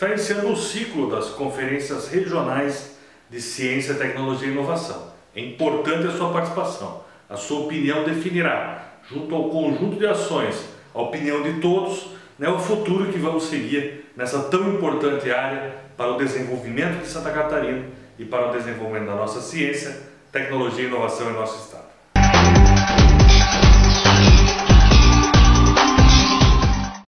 está iniciando o ciclo das conferências regionais de ciência, tecnologia e inovação. É importante a sua participação. A sua opinião definirá, junto ao conjunto de ações, a opinião de todos, né, o futuro que vamos seguir nessa tão importante área para o desenvolvimento de Santa Catarina e para o desenvolvimento da nossa ciência, tecnologia e inovação em nosso estado.